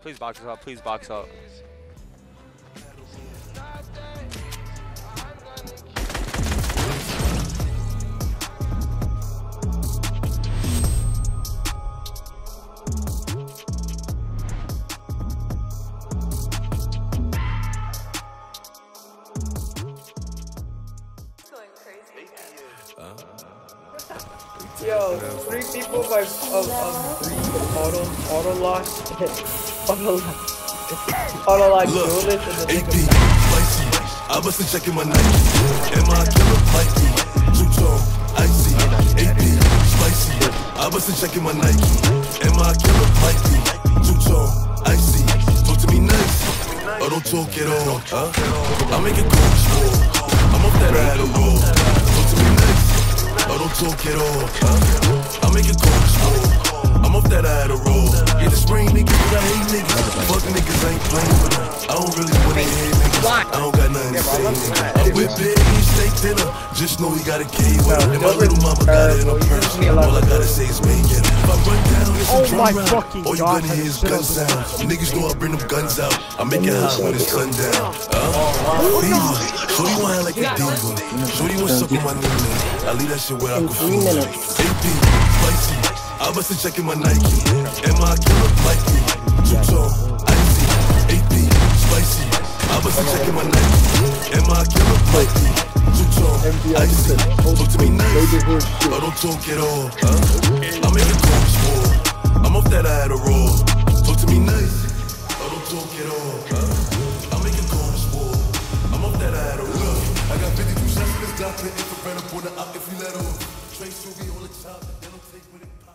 Please box us out. Please box crazy. Yo, three people by of of three auto auto lock auto lock Look, AP, spicy. I wasn't checking my Nike. Am I killer? Mikey. Two tone, icy. AP, spicy. I wasn't checking my Nike. Am I killer? Mikey. Two tone, icy. Talk to me nice. Or don't talk at all. Huh? I make it go small. I'm off that Adderall. Talk to me nice. Or don't talk at all. Huh? I make it go small. I'm off that Adderall. Don't really wanna hear niggas. I don't got nothing to say. I'm with big and steak dinner. Just know he got a key with him. And my little mama got it in her purse. All I gotta say is make it. If I run down, it's a Oh drum my round. All you God, gonna hear is gun sound. Niggas know I bring them guns out. I make it hot when it's sundown. Uh, fever. Shorty want like a diva. Shorty want suck on my nigga. I leave that shit where I can feel it. AP, spicy. I wasn't checking my Nike. Am I a killer? Mikey. Two checking my Nike. Am I killer? Mikey. Two tone, icy. Talk to me nice. I don't talk at all. Huh? I make it go small. I'm off that Adderall. Talk to me nice. I don't talk at all. Huh? I make it go small. I'm off that Adderall. I got 52 shots in this the infrared up on the op if you let off. Trace will be on the top, they don't take with it.